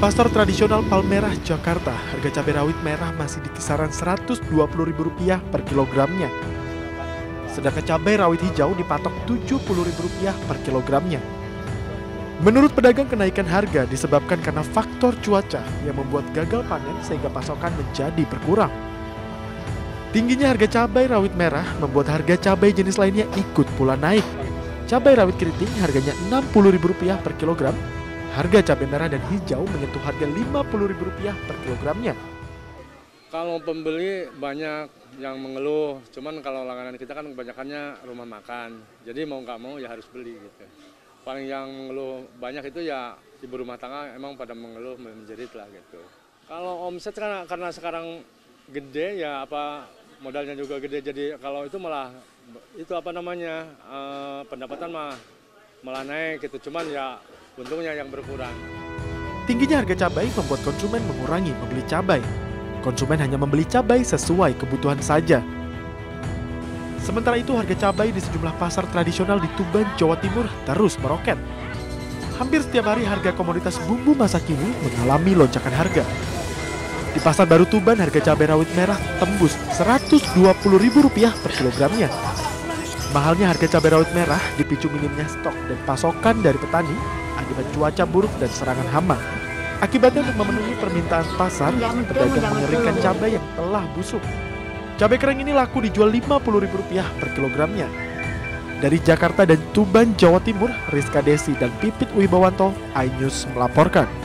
pasar tradisional Palmerah, Jakarta, harga cabai rawit merah masih di kisaran Rp120.000 per kilogramnya. Sedangkan cabai rawit hijau dipatok Rp70.000 per kilogramnya. Menurut pedagang kenaikan harga disebabkan karena faktor cuaca yang membuat gagal panen sehingga pasokan menjadi berkurang. Tingginya harga cabai rawit merah membuat harga cabai jenis lainnya ikut pula naik. Cabai rawit keriting harganya Rp60.000 per kilogram, harga cabai merah dan hijau menyentuh harga Rp50.000 per kilogramnya. Kalau pembeli banyak yang mengeluh, cuman kalau langganan kita kan kebanyakannya rumah makan, jadi mau nggak mau ya harus beli gitu paling yang mengeluh banyak itu ya ibu rumah tangga emang pada mengeluh menjerit lah gitu. Kalau omset karena karena sekarang gede ya apa modalnya juga gede jadi kalau itu malah itu apa namanya eh, pendapatan mah malah naik gitu cuman ya untungnya yang berkurang. Tingginya harga cabai membuat konsumen mengurangi membeli cabai. Konsumen hanya membeli cabai sesuai kebutuhan saja. Sementara itu harga cabai di sejumlah pasar tradisional di Tuban, Jawa Timur terus meroket. Hampir setiap hari harga komoditas bumbu masak ini mengalami lonjakan harga. Di Pasar Baru Tuban harga cabai rawit merah tembus Rp120.000 per kilogramnya. Mahalnya harga cabai rawit merah dipicu minimnya stok dan pasokan dari petani akibat cuaca buruk dan serangan hama. Akibatnya untuk memenuhi permintaan pasar, pedagang mengeringkan cabai yang telah busuk. Cabai kering ini laku dijual Rp50.000 per kilogramnya. Dari Jakarta dan Tuban, Jawa Timur, Rizka Desi dan Pipit Wibawanto, iNews melaporkan.